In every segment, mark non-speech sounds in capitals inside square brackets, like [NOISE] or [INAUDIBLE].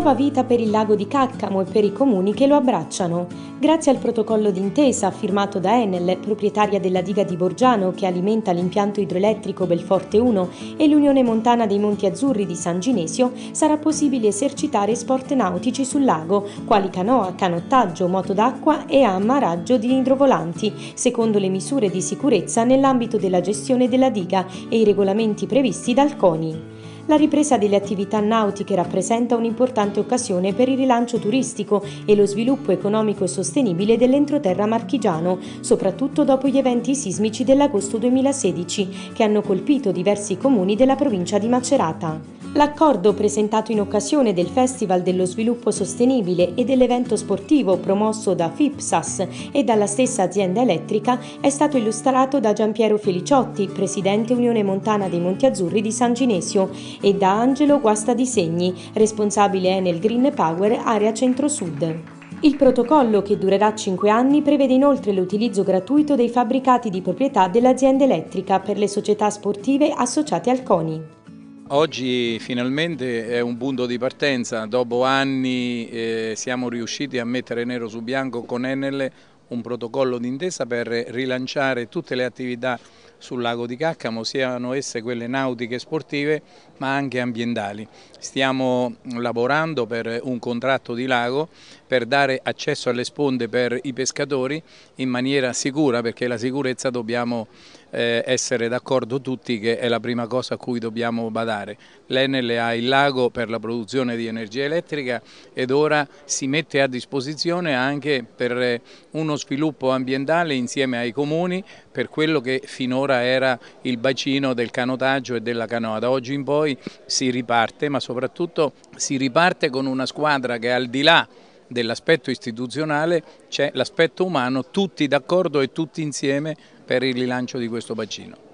Nuova vita per il lago di Caccamo e per i comuni che lo abbracciano. Grazie al protocollo d'intesa firmato da Enel, proprietaria della diga di Borgiano che alimenta l'impianto idroelettrico Belforte 1 e l'Unione Montana dei Monti Azzurri di San Ginesio, sarà possibile esercitare sport nautici sul lago, quali canoa, canottaggio, moto d'acqua e ammaraggio di idrovolanti, secondo le misure di sicurezza nell'ambito della gestione della diga e i regolamenti previsti dal CONI. La ripresa delle attività nautiche rappresenta un'importante occasione per il rilancio turistico e lo sviluppo economico e sostenibile dell'entroterra marchigiano, soprattutto dopo gli eventi sismici dell'agosto 2016 che hanno colpito diversi comuni della provincia di Macerata. L'accordo presentato in occasione del Festival dello Sviluppo Sostenibile e dell'evento sportivo promosso da FIPSAS e dalla stessa azienda elettrica è stato illustrato da Giampiero Feliciotti, presidente Unione Montana dei Monti Azzurri di San Ginesio, e da Angelo Guasta di Segni, responsabile Enel Green Power Area Centro-Sud. Il protocollo, che durerà 5 anni, prevede inoltre l'utilizzo gratuito dei fabbricati di proprietà dell'azienda elettrica per le società sportive associate al CONI. Oggi finalmente è un punto di partenza, dopo anni eh, siamo riusciti a mettere nero su bianco con Enel un protocollo d'intesa per rilanciare tutte le attività sul lago di Caccamo, siano esse quelle nautiche sportive ma anche ambientali. Stiamo lavorando per un contratto di lago per dare accesso alle sponde per i pescatori in maniera sicura perché la sicurezza dobbiamo eh, essere d'accordo tutti che è la prima cosa a cui dobbiamo badare. L'Enel ha il lago per la produzione di energia elettrica ed ora si mette a disposizione anche per uno sviluppo ambientale insieme ai comuni per quello che finora era il bacino del canotaggio e della canoa. Da oggi in poi si riparte, ma soprattutto si riparte con una squadra che al di là dell'aspetto istituzionale c'è l'aspetto umano, tutti d'accordo e tutti insieme per il rilancio di questo bacino.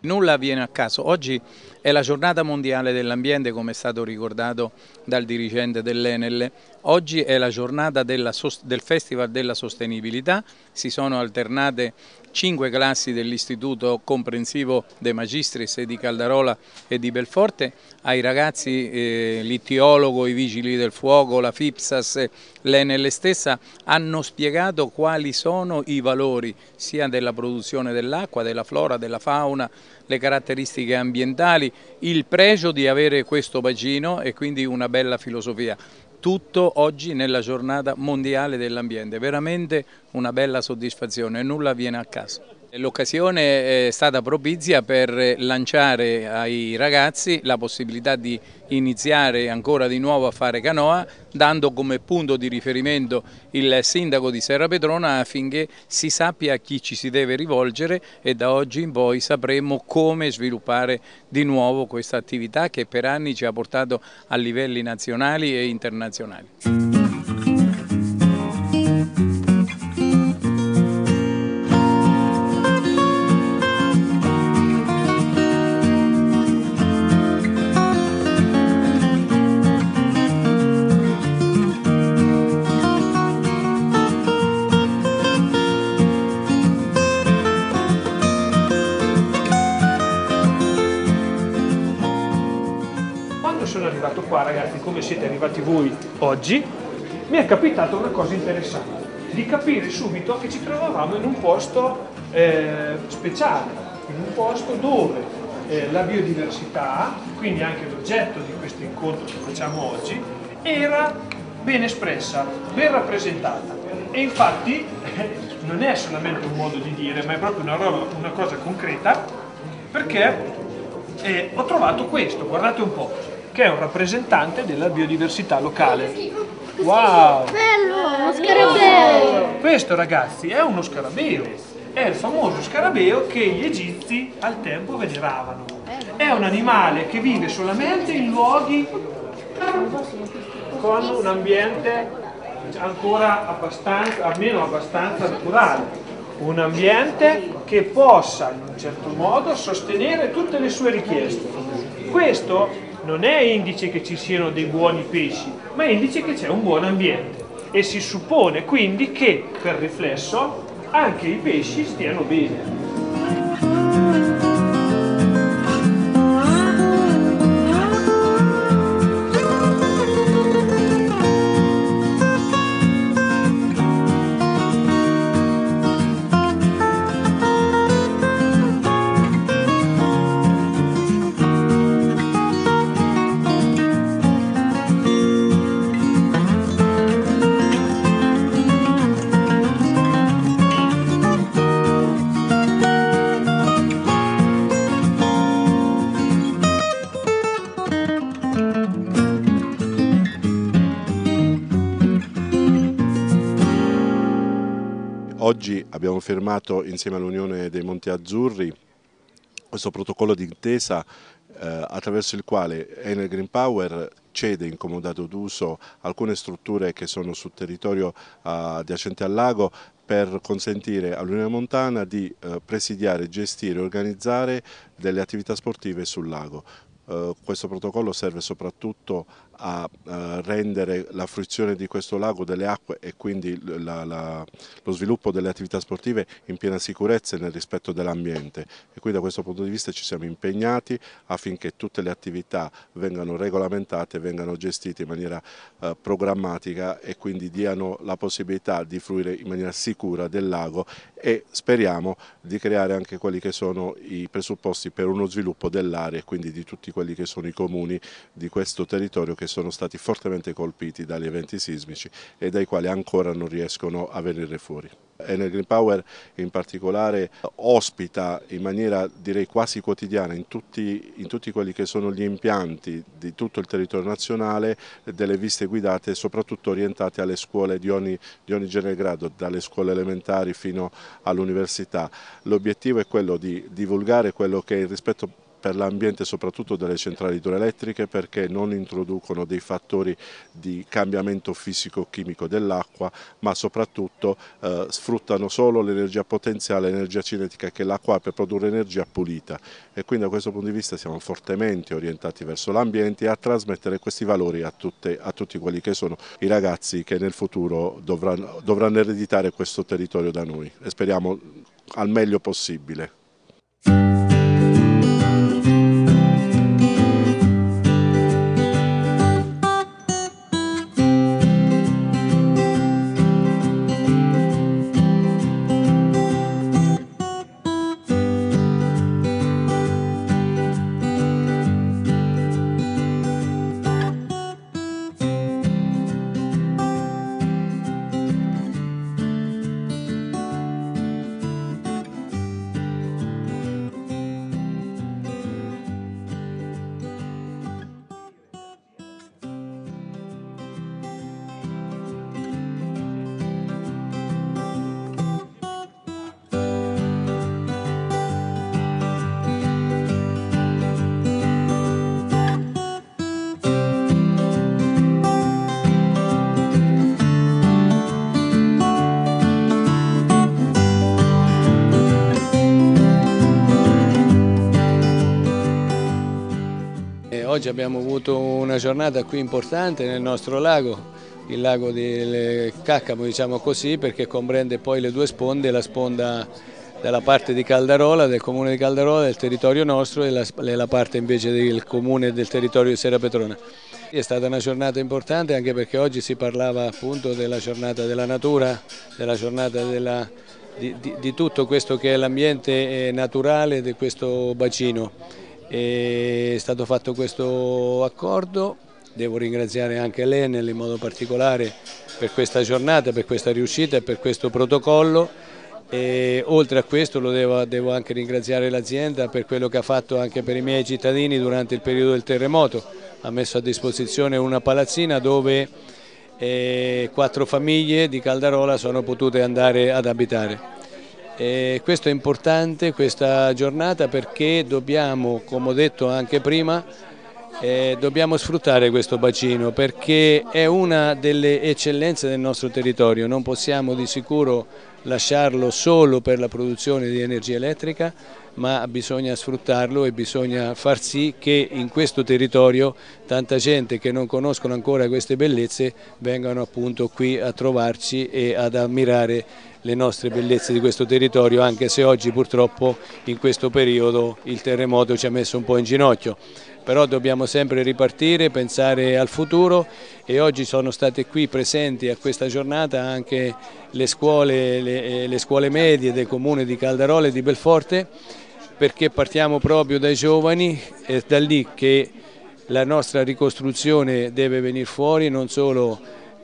Nulla avviene a caso, oggi è la giornata mondiale dell'ambiente come è stato ricordato dal dirigente dell'Enel, oggi è la giornata della, del Festival della Sostenibilità, si sono alternate cinque classi dell'Istituto Comprensivo De Magistris di Caldarola e di Belforte, ai ragazzi eh, l'ittiologo, i vigili del fuoco, la FIPSAS, l'Enel stessa hanno spiegato quali sono i valori sia della produzione dell'acqua, della flora, della fauna, le caratteristiche ambientali, il pregio di avere questo bacino e quindi una bella filosofia tutto oggi nella giornata mondiale dell'ambiente, veramente una bella soddisfazione, nulla viene a caso. L'occasione è stata propizia per lanciare ai ragazzi la possibilità di iniziare ancora di nuovo a fare canoa dando come punto di riferimento il sindaco di Serra Petrona affinché si sappia a chi ci si deve rivolgere e da oggi in poi sapremo come sviluppare di nuovo questa attività che per anni ci ha portato a livelli nazionali e internazionali. Voi oggi, mi è capitata una cosa interessante, di capire subito che ci trovavamo in un posto eh, speciale, in un posto dove eh, la biodiversità, quindi anche l'oggetto di questo incontro che facciamo oggi, era ben espressa, ben rappresentata. E infatti [LAUGHS] non è solamente un modo di dire, ma è proprio una, roba, una cosa concreta, perché eh, ho trovato questo, guardate un po', che è un rappresentante della biodiversità locale. Wow! Bello, uno scarabeo! Questo ragazzi è uno scarabeo, è il famoso scarabeo che gli egizi al tempo veneravano. È un animale che vive solamente in luoghi con un ambiente ancora abbastanza, almeno abbastanza naturale, un ambiente che possa in un certo modo sostenere tutte le sue richieste. Questo non è indice che ci siano dei buoni pesci, ma è indice che c'è un buon ambiente e si suppone quindi che per riflesso anche i pesci stiano bene. Oggi abbiamo firmato insieme all'Unione dei Monti Azzurri questo protocollo d'intesa eh, attraverso il quale Enel Green Power cede in comodato d'uso alcune strutture che sono sul territorio eh, adiacente al lago per consentire all'Unione Montana di eh, presidiare, gestire e organizzare delle attività sportive sul lago. Eh, questo protocollo serve soprattutto a eh, rendere la fruizione di questo lago delle acque e quindi la, la, lo sviluppo delle attività sportive in piena sicurezza e nel rispetto dell'ambiente. E quindi da questo punto di vista ci siamo impegnati affinché tutte le attività vengano regolamentate, vengano gestite in maniera eh, programmatica e quindi diano la possibilità di fruire in maniera sicura del lago e speriamo di creare anche quelli che sono i presupposti per uno sviluppo dell'area e quindi di tutti quelli che sono i comuni di questo territorio che sono stati fortemente colpiti dagli eventi sismici e dai quali ancora non riescono a venire fuori. Enel Green Power in particolare ospita in maniera direi quasi quotidiana in tutti, in tutti, quelli che sono gli impianti di tutto il territorio nazionale delle visite guidate soprattutto orientate alle scuole di ogni, di ogni genere grado, dalle scuole elementari fino all'università. L'obiettivo è quello di divulgare quello che è il rispetto per l'ambiente soprattutto delle centrali idroelettriche perché non introducono dei fattori di cambiamento fisico-chimico dell'acqua ma soprattutto eh, sfruttano solo l'energia potenziale, l'energia cinetica che l'acqua ha per produrre energia pulita e quindi da questo punto di vista siamo fortemente orientati verso l'ambiente e a trasmettere questi valori a, tutte, a, tutti quelli che sono i ragazzi che nel futuro dovranno, dovranno ereditare questo territorio da noi e speriamo al meglio possibile. Oggi abbiamo avuto una giornata qui importante nel nostro lago, il lago di Caccamo diciamo così perché comprende poi le due sponde, la sponda della parte di Caldarola, del comune di Caldarola, del territorio nostro e la, la parte invece del comune e del territorio di Sera Petrona. È stata una giornata importante anche perché oggi si parlava appunto della giornata della natura, della giornata della, di, di, di tutto questo che è l'ambiente naturale di questo bacino è stato fatto questo accordo, devo ringraziare anche l'Enel in modo particolare per questa giornata, per questa riuscita e per questo protocollo. E oltre a questo devo, devo anche ringraziare l'azienda per quello che ha fatto anche per i miei cittadini durante il periodo del terremoto, ha messo a disposizione una palazzina dove eh, quattro famiglie di Caldarola sono potute andare ad abitare. E questo è importante, questa giornata, perché dobbiamo, come ho detto anche prima, eh, dobbiamo sfruttare questo bacino perché è una delle eccellenze del nostro territorio, non possiamo di sicuro lasciarlo solo per la produzione di energia elettrica, ma bisogna sfruttarlo e bisogna far sì che in questo territorio tanta gente che non conoscono ancora queste bellezze vengano appunto qui a trovarci e ad ammirare le nostre bellezze di questo territorio anche se oggi purtroppo in questo periodo il terremoto ci ha messo un po' in ginocchio. Però dobbiamo sempre ripartire, pensare al futuro e oggi sono state qui presenti a questa giornata anche le scuole, le, le scuole medie del comune di Caldarola e di Belforte perché partiamo proprio dai giovani, è da lì che la nostra ricostruzione deve venire fuori, non solo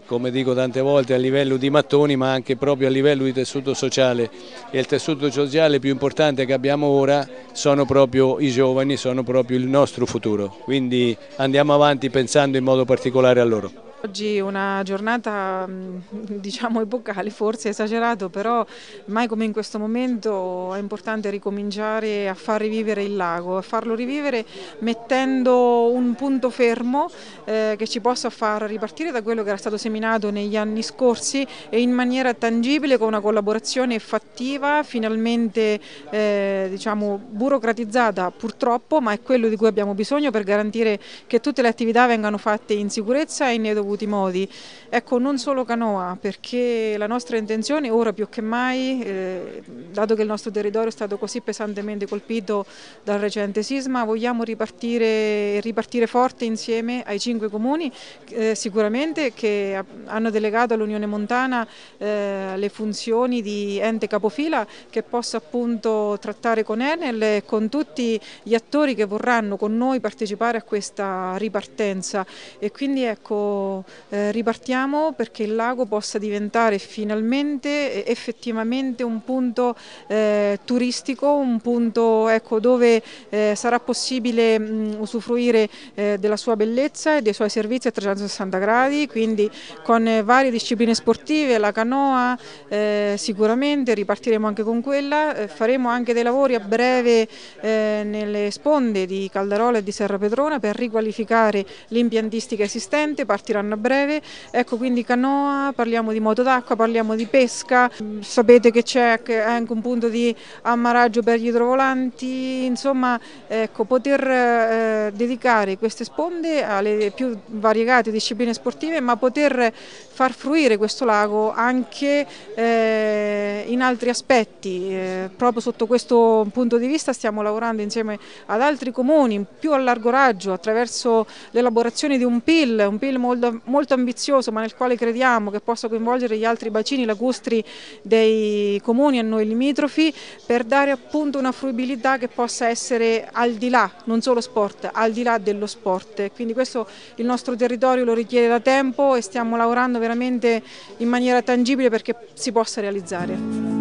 come dico tante volte a livello di mattoni ma anche proprio a livello di tessuto sociale e il tessuto sociale più importante che abbiamo ora sono proprio i giovani, sono proprio il nostro futuro, quindi andiamo avanti pensando in modo particolare a loro. Oggi è una giornata mm, [LAUGHS] diciamo epocale, forse esagerato, però mai come in questo momento è importante ricominciare a far rivivere il lago, a farlo rivivere mettendo un punto fermo eh, che ci possa far ripartire da quello che era stato seminato negli anni scorsi e in maniera tangibile con una collaborazione fattiva, finalmente eh, diciamo, burocratizzata purtroppo, ma è quello di cui abbiamo bisogno per garantire che tutte le attività vengano fatte in sicurezza e nei dovuti dovuti modi. Ecco, non solo canoa, perché la nostra intenzione ora più che mai, eh, dato che il nostro territorio è stato così pesantemente colpito dal recente sisma, vogliamo ripartire, ripartire forte insieme ai cinque comuni, eh, sicuramente che hanno delegato all'Unione Montana eh, le funzioni di ente capofila che possa appunto trattare con Enel e con tutti gli attori che vorranno con noi partecipare a questa ripartenza e quindi ecco eh, ripartiamo perché il lago possa diventare finalmente effettivamente un punto eh, turistico, un punto ecco, dove eh, sarà possibile mh, usufruire eh, della sua bellezza e dei suoi servizi a 360 gradi, quindi con eh, varie discipline sportive, la canoa eh, sicuramente, ripartiremo anche con quella, faremo anche dei lavori a breve nelle sponde di Caldarola e di Serra Petrona per riqualificare l'impiantistica esistente, partiranno a breve, ecco quindi canoa, parliamo di moto d'acqua, parliamo di pesca, sapete che c'è anche un punto di ammaraggio per gli idrovolanti, insomma ecco, poter eh, dedicare queste sponde alle più variegate discipline sportive ma poter far fruire questo lago anche eh, in altri aspetti, eh, proprio sotto questo punto di vista stiamo lavorando insieme ad altri comuni più a largo raggio attraverso l'elaborazione di un PIL, un PIL molto, molto ambizioso ma nel quale crediamo che possa coinvolgere gli altri bacini lacustri dei comuni a noi limitrofi per dare appunto una fruibilità che possa essere al di là, non solo sport, al di là dello sport. Quindi questo il nostro territorio lo richiede da tempo e stiamo lavorando veramente in maniera tangibile perché si possa realizzare.